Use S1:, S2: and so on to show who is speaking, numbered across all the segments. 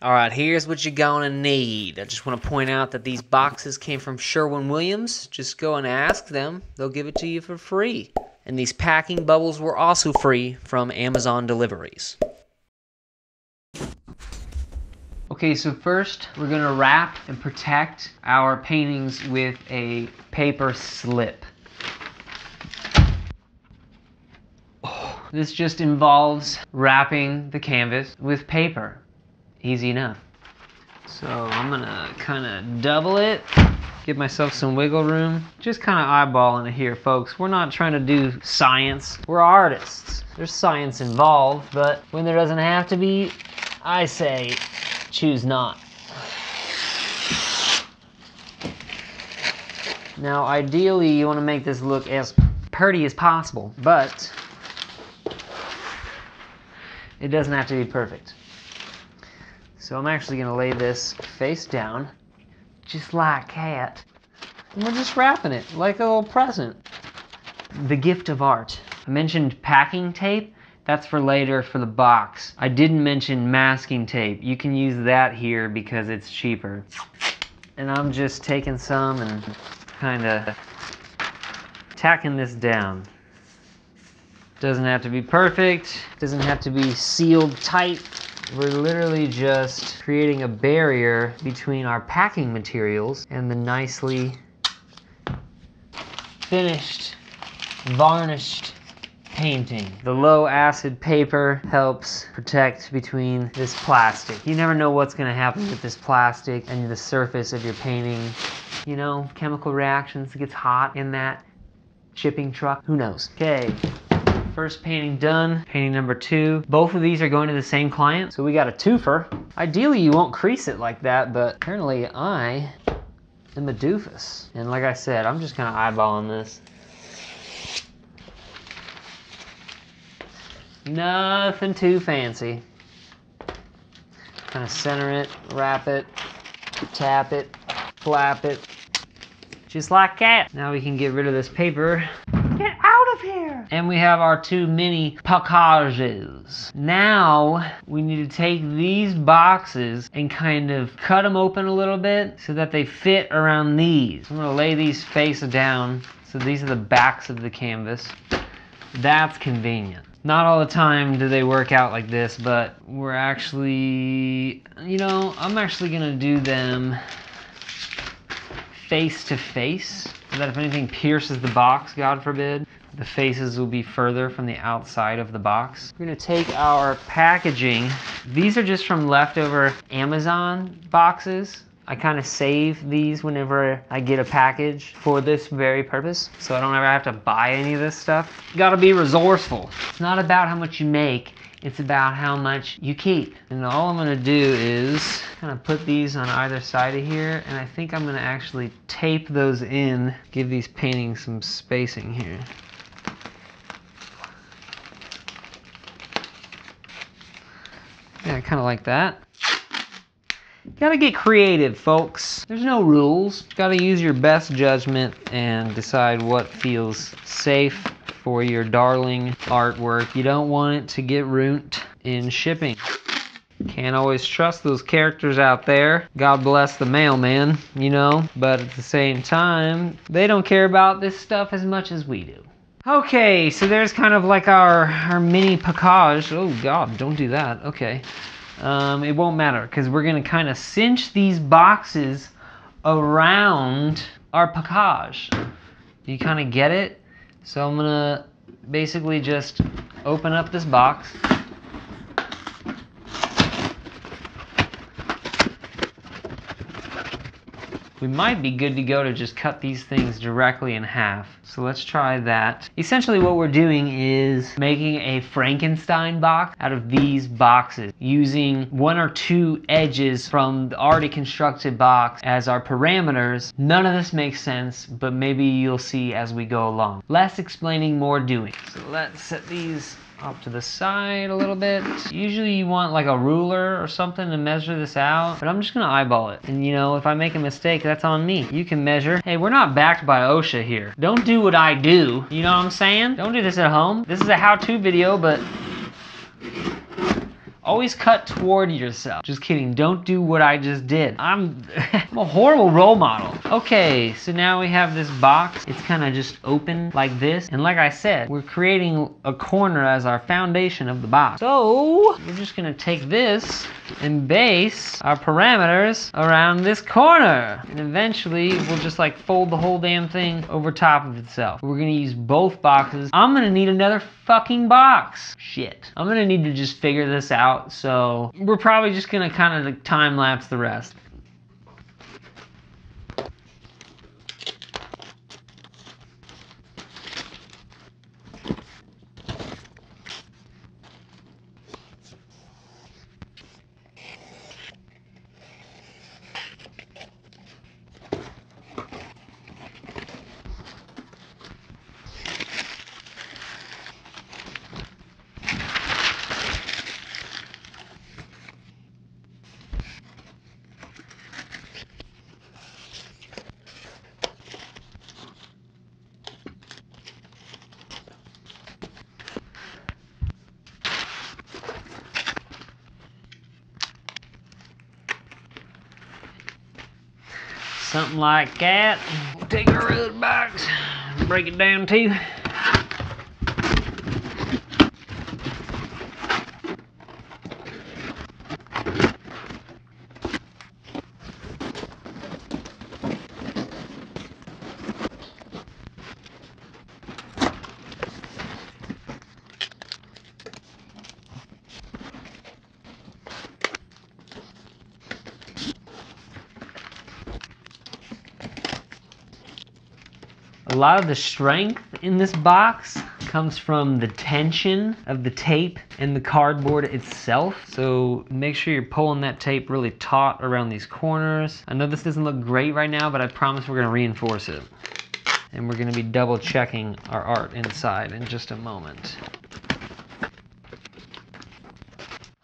S1: All right, here's what you're gonna need. I just want to point out that these boxes came from Sherwin Williams. Just go and ask them, they'll give it to you for free. And these packing bubbles were also free from Amazon deliveries. Okay, so first we're gonna wrap and protect our paintings with a paper slip. Oh, this just involves wrapping the canvas with paper. Easy enough. So I'm gonna kind of double it, give myself some wiggle room. Just kind of eyeballing it here, folks. We're not trying to do science. We're artists. There's science involved, but when there doesn't have to be, I say choose not. Now, ideally, you want to make this look as pretty as possible, but it doesn't have to be perfect. So I'm actually going to lay this face down, just like that. And we're just wrapping it like a little present. The gift of art. I mentioned packing tape. That's for later for the box. I didn't mention masking tape. You can use that here because it's cheaper. And I'm just taking some and kind of tacking this down. Doesn't have to be perfect. Doesn't have to be sealed tight. We're literally just creating a barrier between our packing materials and the nicely finished, varnished painting. The low acid paper helps protect between this plastic. You never know what's gonna happen with this plastic and the surface of your painting. You know, chemical reactions, it gets hot in that shipping truck, who knows? Okay, first painting done, painting number two. Both of these are going to the same client, so we got a twofer. Ideally, you won't crease it like that, but apparently I am a doofus. And like I said, I'm just kind of eyeballing this. Nothing too fancy. Kind of center it, wrap it, tap it, flap it, just like that. Now we can get rid of this paper. Get out of here! And we have our two mini packages. Now we need to take these boxes and kind of cut them open a little bit so that they fit around these. I'm gonna lay these face down. So these are the backs of the canvas. That's convenient. Not all the time do they work out like this, but we're actually, you know, I'm actually gonna do them face to face so that if anything pierces the box, God forbid, the faces will be further from the outside of the box. We're gonna take our packaging. These are just from leftover Amazon boxes. I kind of save these whenever I get a package for this very purpose, so I don't ever have to buy any of this stuff. You gotta be resourceful. It's not about how much you make, it's about how much you keep. And all I'm gonna do is kind of put these on either side of here, and I think I'm gonna actually tape those in, give these paintings some spacing here. Yeah, kind of like that. Gotta get creative, folks. There's no rules. Gotta use your best judgment and decide what feels safe for your darling artwork. You don't want it to get ruined in shipping. Can't always trust those characters out there. God bless the mailman, you know, but at the same time, they don't care about this stuff as much as we do. Okay, so there's kind of like our, our mini package. Oh God, don't do that. Okay. Um, it won't matter because we're gonna kind of cinch these boxes around our package. You kind of get it? So I'm gonna basically just open up this box. We might be good to go to just cut these things directly in half. So let's try that. Essentially what we're doing is making a Frankenstein box out of these boxes using one or two edges from the already constructed box as our parameters. None of this makes sense, but maybe you'll see as we go along. Less explaining, more doing. So let's set these off to the side a little bit. Usually you want like a ruler or something to measure this out, but I'm just gonna eyeball it. And you know, if I make a mistake, that's on me. You can measure. Hey, we're not backed by OSHA here. Don't do what I do. You know what I'm saying? Don't do this at home. This is a how-to video, but Always cut toward yourself. Just kidding. Don't do what I just did. I'm, I'm a horrible role model. Okay, so now we have this box. It's kind of just open like this. And like I said, we're creating a corner as our foundation of the box. So we're just gonna take this and base our parameters around this corner. And eventually we'll just like fold the whole damn thing over top of itself. We're gonna use both boxes. I'm gonna need another fucking box. Shit. I'm gonna need to just figure this out. So we're probably just gonna kind of time lapse the rest. Something like that. Take our other box, break it down too. A lot of the strength in this box comes from the tension of the tape and the cardboard itself. So make sure you're pulling that tape really taut around these corners. I know this doesn't look great right now, but I promise we're gonna reinforce it. And we're gonna be double checking our art inside in just a moment.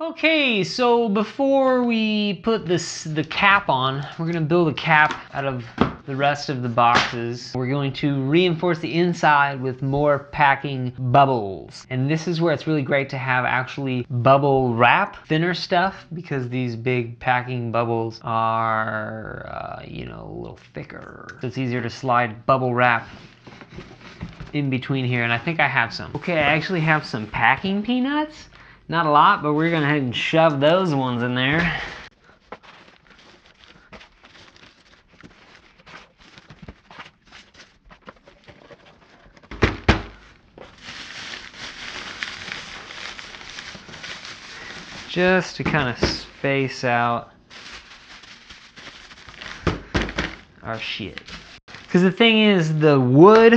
S1: Okay, so before we put this the cap on, we're gonna build a cap out of the rest of the boxes. We're going to reinforce the inside with more packing bubbles. And this is where it's really great to have actually bubble wrap, thinner stuff, because these big packing bubbles are, uh, you know, a little thicker. So it's easier to slide bubble wrap in between here, and I think I have some. Okay, I actually have some packing peanuts. Not a lot, but we're gonna head and shove those ones in there. Just to kind of space out our shit. Because the thing is, the wood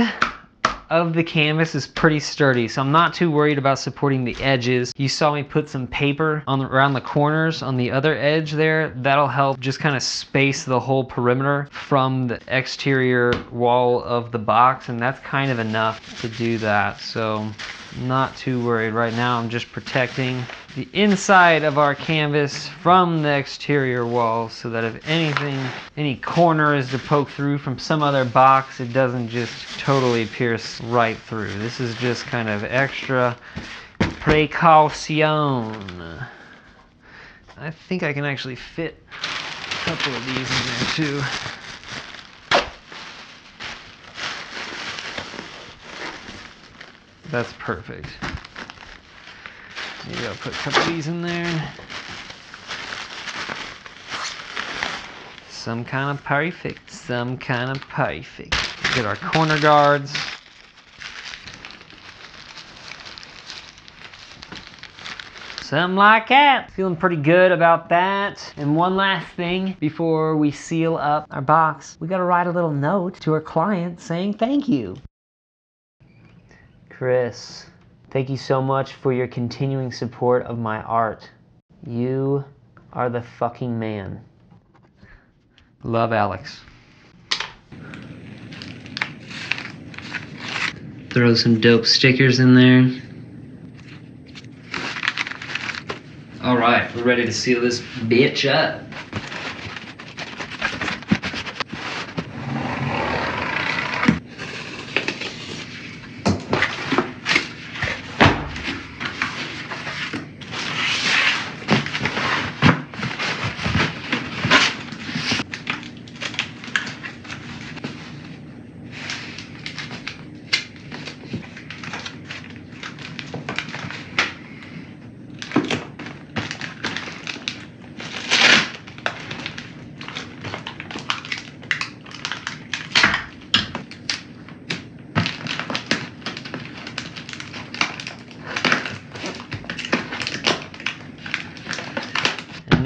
S1: of the canvas is pretty sturdy, so I'm not too worried about supporting the edges. You saw me put some paper on the, around the corners on the other edge there. That'll help just kind of space the whole perimeter from the exterior wall of the box, and that's kind of enough to do that. So not too worried right now. I'm just protecting the inside of our canvas from the exterior wall so that if anything, any corner is to poke through from some other box, it doesn't just totally pierce right through. This is just kind of extra precaution. I think I can actually fit a couple of these in there too. That's perfect. Maybe I'll put a couple of these in there. Some kind of perfect. Some kind of perfect. Get our corner guards. Something like that. Feeling pretty good about that. And one last thing before we seal up our box. We gotta write a little note to our client saying thank you. Chris, thank you so much for your continuing support of my art. You are the fucking man. Love, Alex. Throw some dope stickers in there. All right, we're ready to seal this bitch up.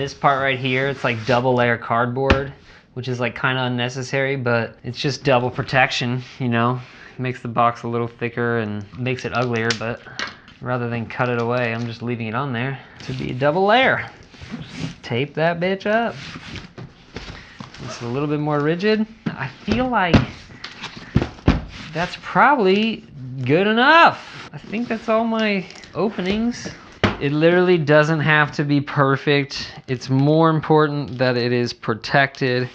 S1: This part right here, it's like double layer cardboard, which is like kind of unnecessary, but it's just double protection, you know? Makes the box a little thicker and makes it uglier, but rather than cut it away, I'm just leaving it on there to be a double layer. Tape that bitch up. It's a little bit more rigid. I feel like that's probably good enough. I think that's all my openings. It literally doesn't have to be perfect. It's more important that it is protected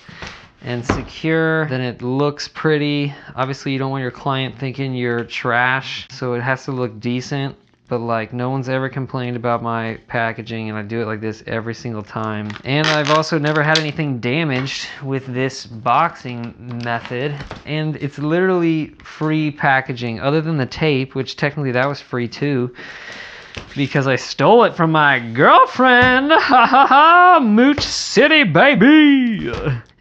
S1: and secure, then it looks pretty. Obviously you don't want your client thinking you're trash, so it has to look decent but like no one's ever complained about my packaging and I do it like this every single time. And I've also never had anything damaged with this boxing method and it's literally free packaging other than the tape, which technically that was free too because I stole it from my girlfriend. Ha ha ha! Mooch City, baby!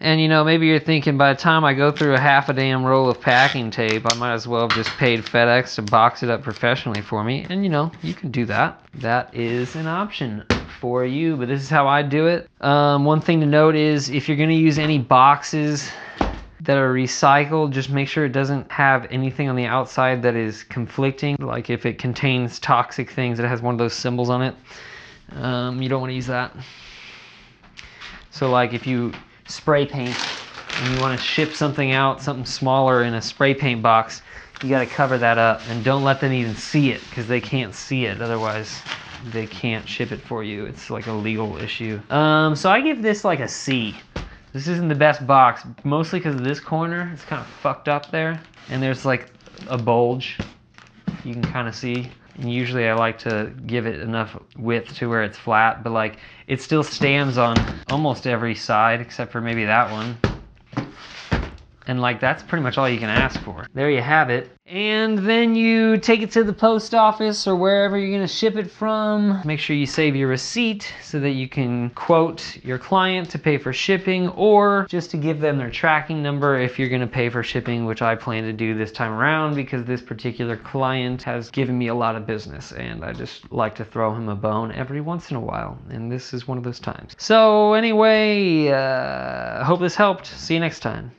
S1: And you know, maybe you're thinking by the time I go through a half a damn roll of packing tape, I might as well have just paid FedEx to box it up professionally for me. And you know, you can do that. That is an option for you, but this is how I do it. Um, one thing to note is if you're gonna use any boxes that are recycled, just make sure it doesn't have anything on the outside that is conflicting. Like if it contains toxic things, it has one of those symbols on it. Um, you don't want to use that. So like if you spray paint and you want to ship something out, something smaller in a spray paint box, you got to cover that up and don't let them even see it because they can't see it. Otherwise, they can't ship it for you. It's like a legal issue. Um, so I give this like a C. This isn't the best box, mostly because of this corner. It's kind of fucked up there. And there's like a bulge you can kind of see. And usually I like to give it enough width to where it's flat, but like it still stands on almost every side except for maybe that one. And like that's pretty much all you can ask for. There you have it. And then you take it to the post office or wherever you're gonna ship it from. Make sure you save your receipt so that you can quote your client to pay for shipping or just to give them their tracking number if you're gonna pay for shipping, which I plan to do this time around because this particular client has given me a lot of business and I just like to throw him a bone every once in a while. And this is one of those times. So anyway, uh, hope this helped. See you next time.